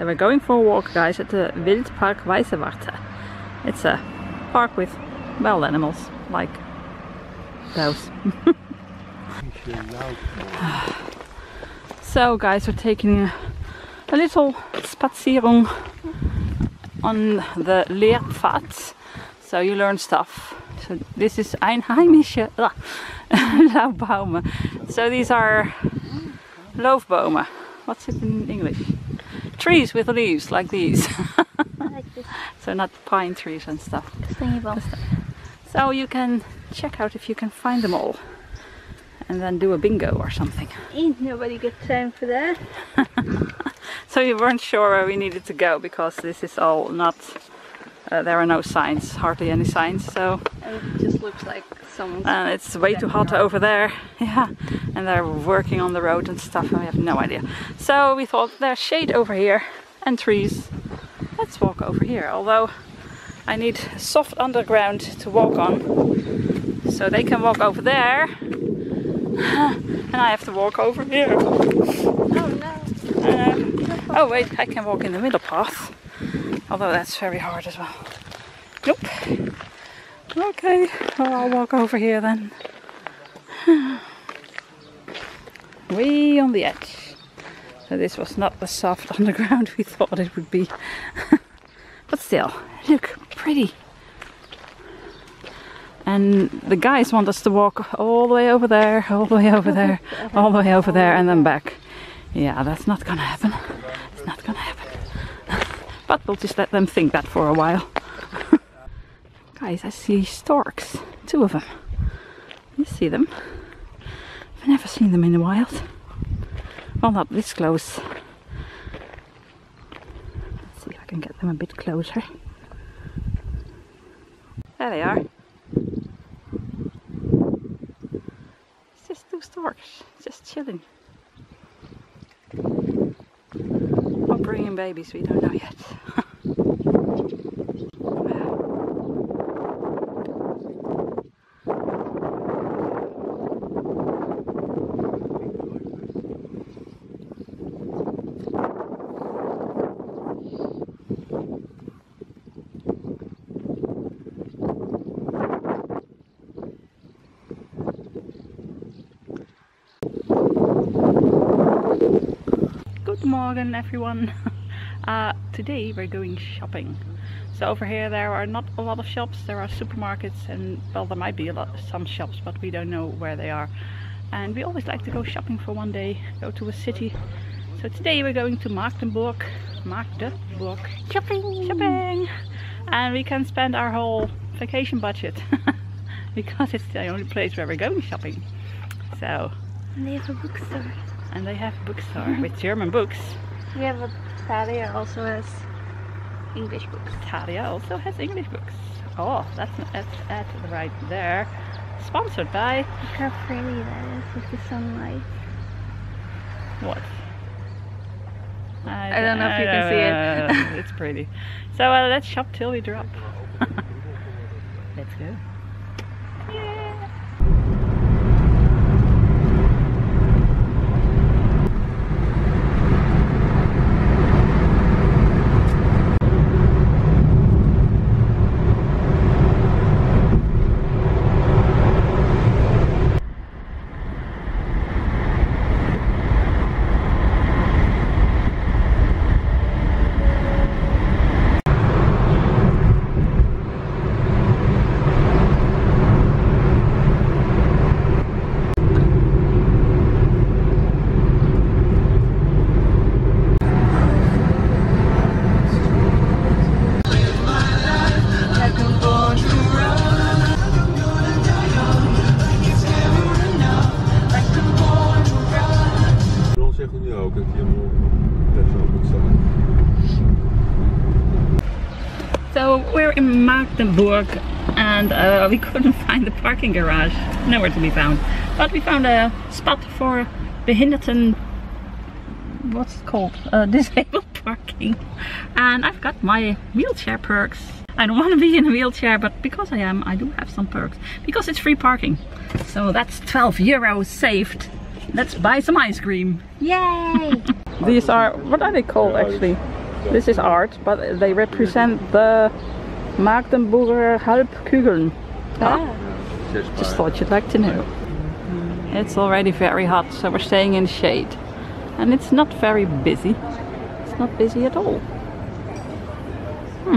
So we're going for a walk guys at the Wildpark Weisewarte. It's a park with wild animals like those. so guys we're taking a, little spazierung on the Lehrpfad. So you learn stuff. So this is einheimische Laubbaume. So these are loofbomen. What's it in English? Trees with leaves like these. like so not pine trees and stuff. So you can check out if you can find them all. And then do a bingo or something. Ain't nobody got time for that. So we weren't sure where we needed to go because this is all not, uh, there are no signs, hardly any signs. So And it just looks like someone's and it's way too hot over there. Yeah, and they're working on the road and stuff and we have no idea. So we thought there's shade over here and trees. Let's walk over here. Although I need soft underground to walk on. So they can walk over there. And I have to walk over here. Oh no. Um, oh wait, I can walk in the middle path. Although that's very hard as well. Nope. Okay, well, I'll walk over here then. Way on the edge. So this was not the soft underground we thought it would be. but still, look, pretty. And the guys want us to walk all the way over there, all the way over there, all the way over there, and then back. Yeah, that's not gonna happen. It's not gonna happen. but we'll just let them think that for a while. Guys, I see storks. Two of them. You see them? I've never seen them in the wild. Well, not this close. Let's see if I can get them a bit closer. There they are. It's just two storks, just chilling. Or bringing babies, we don't know yet. Good morning, everyone. Uh, today we're going shopping. So over here there are not a lot of shops. There are supermarkets and well there might be a lot some shops, but we don't know where they are. And we always like to go shopping for one day, go to a city. So today we're going to Magdeburg, Magdeburg Shopping. shopping, and we can spend our whole vacation budget because it's the only place where we're going shopping. So And they have a bookstore. And they have a bookstore with German books. We have a Thalia also has English books. Thalia also has English books. Oh, that's that's at the right there. Sponsored by Look how pretty that is with the sunlight. what? I don't know if you can see it. it. it's pretty. So uh, let's shop till we drop. let's go. We're in Magdeburg and uh, we couldn't find the parking garage. Nowhere to be found. But we found a spot for behinderten what's it called? Uh, disabled parking. And I've got my wheelchair perks. I don't want to be in a wheelchair, but because I am, I do have some perks. Because it's free parking. So that's 12 euros saved. Let's buy some ice cream. Yay! These are, what are they called actually? This is art, but they represent the Magdeburger Halbkugeln. Ah. Just thought you'd like to know. It's already very hot, so we're staying in shade. And it's not very busy. It's not busy at all. Hmm.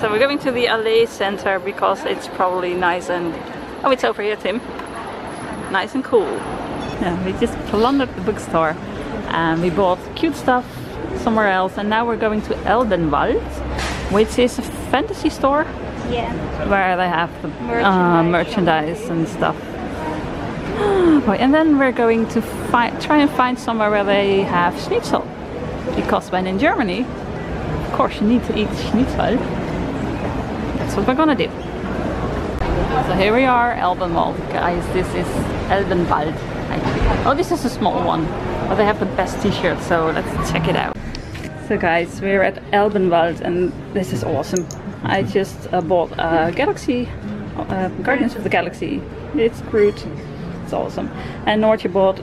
So we're going to the Allee Center because it's probably nice and... Oh, it's over here, Tim. Nice and cool. Yeah, we just plundered the bookstore and we bought cute stuff somewhere else and now we're going to Elbenwald, which is a fantasy store Yeah. where they have the uh, Merchandise. merchandise and stuff. And then we're going to try and find somewhere where they have schnitzel. Because when in Germany, of course you need to eat schnitzel. That's what we're gonna do. So here we are, Elbenwald. Guys, this is Elbenwald. Oh, this is a small one. But they have the best t-shirts, so let's check it out. So guys, we're at Elbenwald and this is awesome. I just uh, bought a Galaxy, uh, Guardians of the Galaxy. It's Groot. It's awesome. And Noortje bought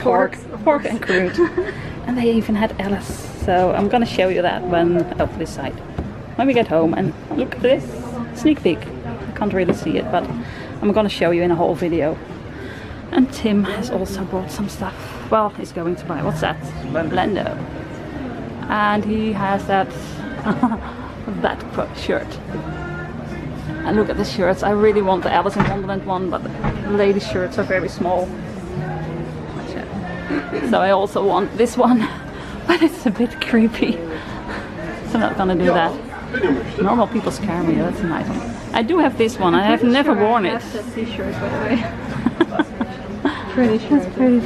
pork, Pork, and Groot. and they even had Alice. So I'm gonna show you that when, oh, this side. When we get home and look at this, sneak peek. I can't really see it, but I'm gonna show you in a whole video. And Tim has also bought some stuff. Well, he's going to buy, what's that? Blendo and he has that that qu- shirt. And look at the shirts. I really want the Alice in Wonderland one, but the lady shirts are very small. So I also want this one, but it's a bit creepy. So I'm not gonna do that. Normal people scare me. That's a nice one. I do have this one. I have never worn it. That's a t-shirt, by the way. Pretty pretty.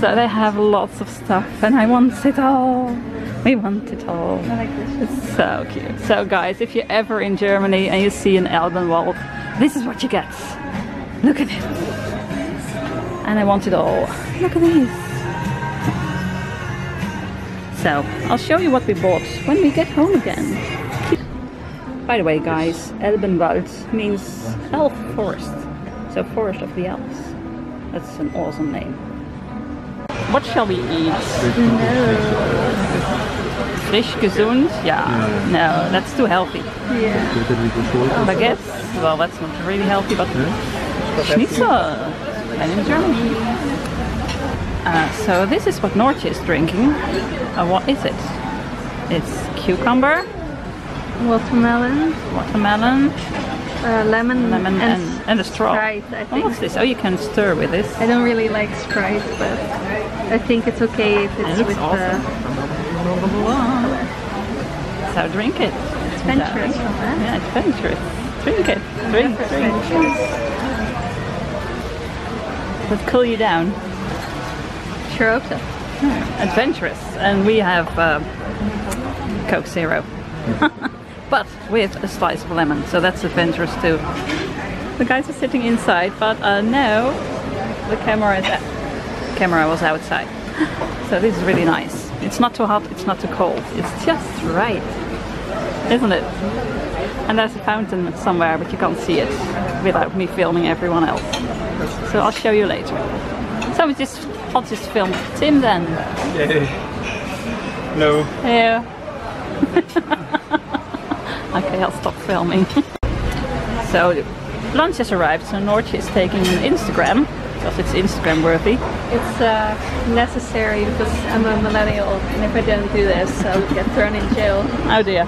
So they have lots of stuff, and I want it all. We want it all. Like. It's so cute. So guys, if you're ever in Germany and you see an Elbenwald, this is what you get. Look at it. And I want it all. Look at these. So, I'll show you what we bought when we get home again. By the way guys, Elbenwald means elf forest. So forest of the elves. That's an awesome name. What shall we eat? Frisch gesund? Yeah. No, that's too healthy. Yeah. Weet je wie ik voor? Baguette? Well, that's not really healthy, but schnitzel. And in Germany. Uh, so this is what Noortje is drinking. Uh, what is it? It's cucumber, Watermelon, watermelon, uh, lemon, lemon, and, and, a straw. Sprite, I think. what's this? Oh, you can stir with this. I don't really like Sprite, but I think it's okay if It it's looks with awesome. uh, So drink it. adventurous. Yeah, adventurous. Drink it. Drink, drink. Would cool you down. Sure hope so. adventurous and we have um, coke zero but with a slice of lemon so that's adventurous too the guys are sitting inside but uh, now the camera is out. camera was outside so this is really nice it's not too hot it's not too cold it's just right isn't it and there's a fountain somewhere but you can't see it without me filming everyone else so I'll show you later so we just I'll just film Tim then Yay. No. yeah. okay, I'll stop filming. so, lunch has arrived, so Noortje is taking an Instagram, because it's Instagram worthy. It's uh, necessary because I'm a millennial, and if I don't do this, I'll get thrown in jail. Oh dear.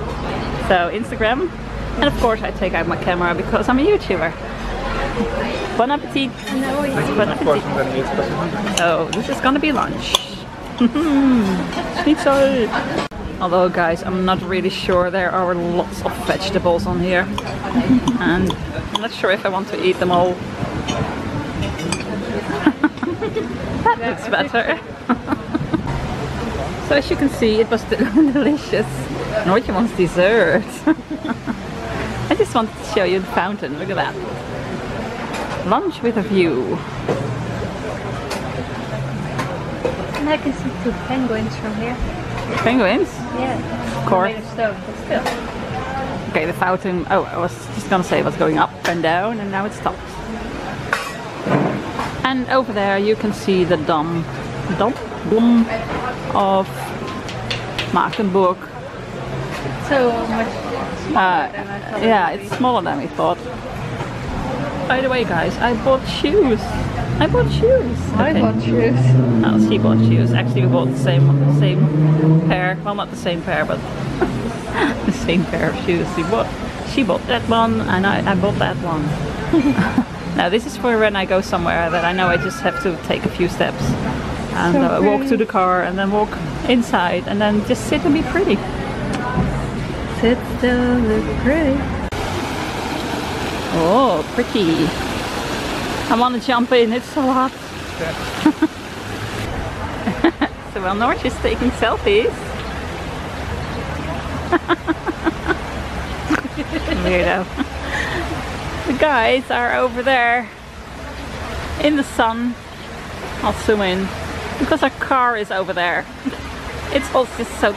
So, Instagram. And of course, I take out my camera because I'm a YouTuber. Bon appetit! No, Bon appetit! So, this is gonna be lunch. Schnitzel! Although guys, I'm not really sure there are lots of vegetables on here. and I'm not sure if I want to eat them all. that looks better. so as you can see, it was delicious. Noortje wants dessert. I just wanted to show you the fountain, look at that. Lunch with a view. And I can see two penguins from here. Penguins? Yeah. Of course. Made of stone, but still. Okay, the fountain. Oh, I was just gonna say it was going up and down, and now it stopped. And over there you can see the dom, dom, dom of Maagdenburg. So much Uh, than I thought yeah, it's smaller than we thought. By the way, guys, I bought shoes. I bought shoes. I Okay. bought shoes. Oh, she bought shoes. Actually, we bought the same same pair. Well, not the same pair, but the same pair of shoes. She bought she bought that one, and I, I bought that one. now this is for when I go somewhere that I know I just have to take a few steps and So uh, walk to the car, and then walk inside, and then just sit and be pretty. Sit still, look pretty. Oh, pretty. I want to jump in. It's so hot. so well, Noortje is taking selfies. Weirdo. The guys are over there in the sun. I'll zoom in because our car is over there. It's all just so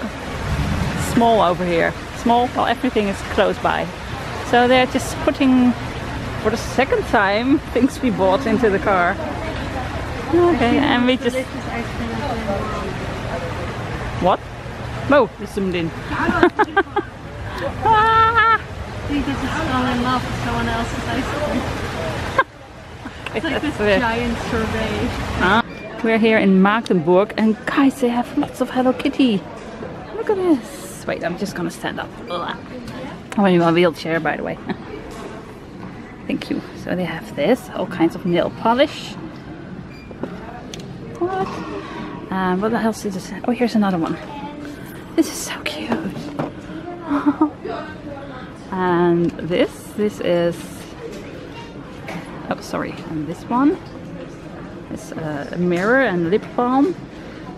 small over here. Small, well, everything is close by. So they're just putting, for the second time, things we bought into the car. Okay, and we just what? Oh, we zoomed in. Ah, just fell in love with someone else's ice cream. It's like this weird. giant survey. We're here in Magdeburg, and guys, they have lots of Hello Kitty. Look at this. Wait, I'm just gonna stand up. Ugh. I'm in my wheelchair, by the way. Thank you. So they have this, all kinds of nail polish. What? Um, what else is this? Oh, here's another one. This is so cute. and this, this is. Oh, sorry. And this one is a mirror and lip balm.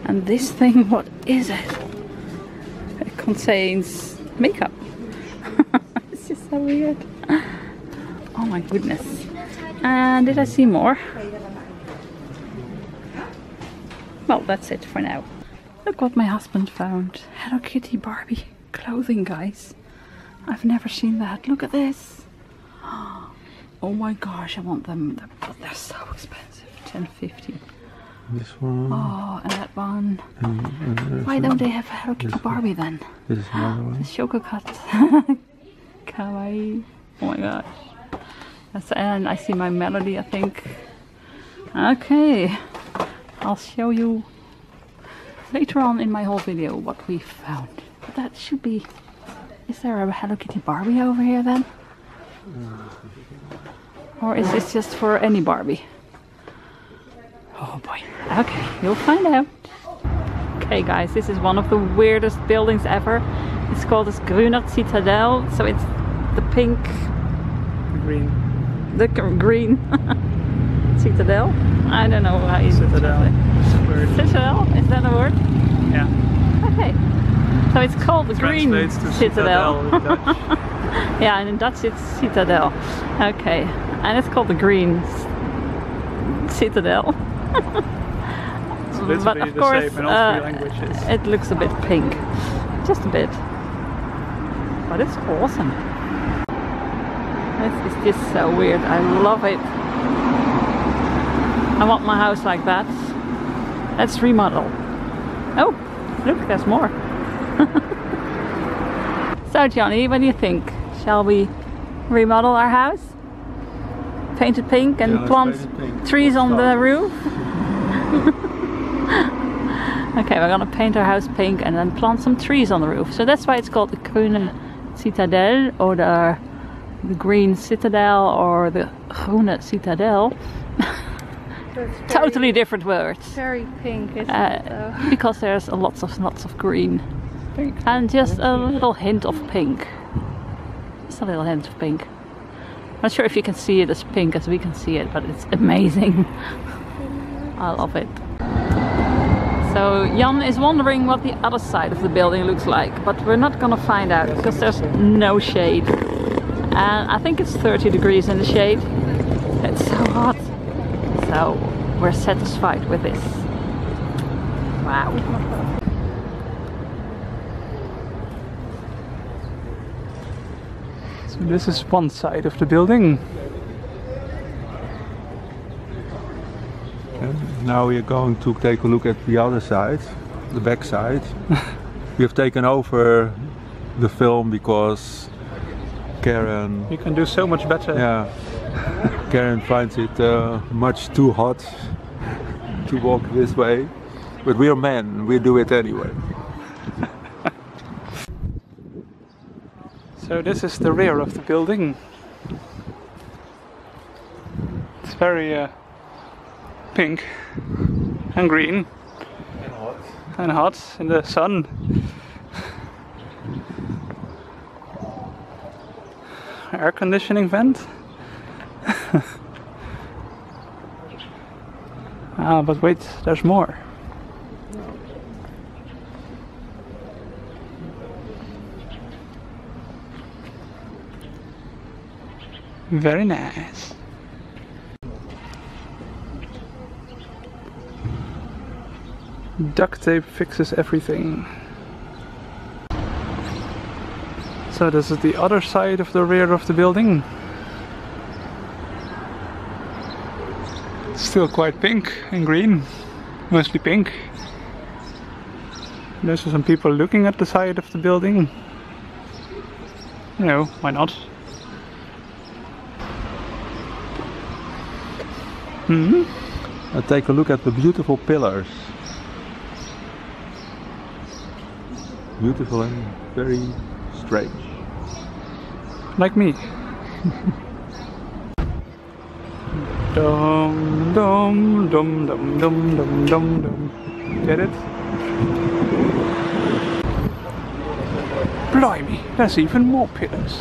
And this thing, what is it? It contains makeup. it's just so weird. Oh my goodness. And did I see more? Well, that's it for now. Look what my husband found. Hello Kitty Barbie clothing, guys. I've never seen that. Look at this. Oh my gosh, I want them, They're- but they're so expensive. 10.50. This one. Oh, and that one. And, and Why don't they have Hello Kitty Barbie then? This is another one. Chococat. Kawaii. Oh my gosh. That's, and I see my melody, I think. Okay. I'll show you later on in my whole video what we found. That should be. Is there a Hello Kitty Barbie over here then? Or is this just for any Barbie? Oh boy. Okay, you'll find out. Okay guys, this is one of the weirdest buildings ever. It's called the Grüner Citadel. So it's the pink, Green the gr- green Citadel. I don't know how you Citadel. Word. Citadel? Is that a word? Yeah. Okay. So it's called the Green Citadel. Citadel yeah, and in Dutch it's Citadel. Okay. And it's called the Green Citadel. It's But of course, same in all uh, languages. It looks a bit pink. Just a bit. But it's awesome. This is just so weird. I love it. I want my house like that. Let's remodel. Oh, look, there's more. so, Johnny, what do you think? Shall we remodel our house? Paint it pink and Yeah, plant pink. trees on the roof? Okay, we're gonna paint our house pink and then plant some trees on the roof. So that's why it's called the Groene Citadel or the, the Green Citadel or the Groene Citadel. So it's very, Totally different words. very pink, isn't it? Uh, Though? because there's lots of lots of green and just a little hint of pink. Just a little hint of pink. Not sure if you can see it as pink as we can see it, but it's amazing. I love it. So Jan is wondering what the other side of the building looks like, but we're not gonna find out because there's no shade. And I think it's 30 degrees in the shade. It's so hot. So we're satisfied with this. Wow. So this is one side of the building. And now we are going to take a look at the other side, the back side. we have taken over the film because Karin, You can do so much better. yeah, Karin finds it uh, much too hot to walk this way. But we are men, we do it anyway. So this is the rear of the building. It's very uh, pink and green and hot in the sun. Air conditioning vent. ah, but wait, there's more. Very nice. Duct tape fixes everything. So this is the other side of the rear of the building. Still quite pink and green. Mostly pink. There's some people looking at the side of the building. You know, why not? Hmm? And take a look at the beautiful pillars. Beautiful and very strange. Like me. dum dum dum dum dum dum dum dum. Get it? Blimey, there's even more pillars.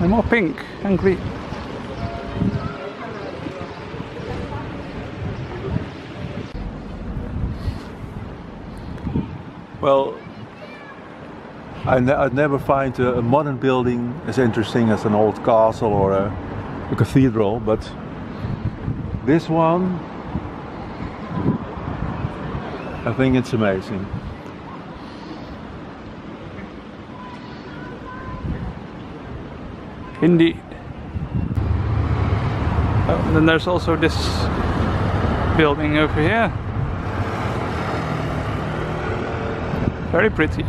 And more pink and green. Well, I I'd never find a, a modern building as interesting as an old castle or a, a cathedral, but this one, I think it's amazing. Indeed. Oh, and then there's also this building over here. Very pretty.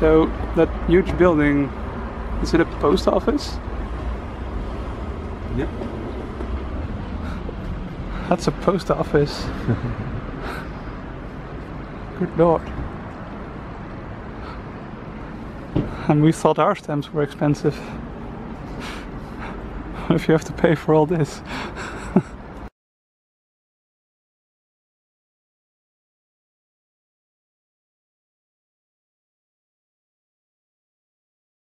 So that huge building, is it a post office? Yep. That's a post office. Good lord. And we thought our stamps were expensive. if you have to pay for all this.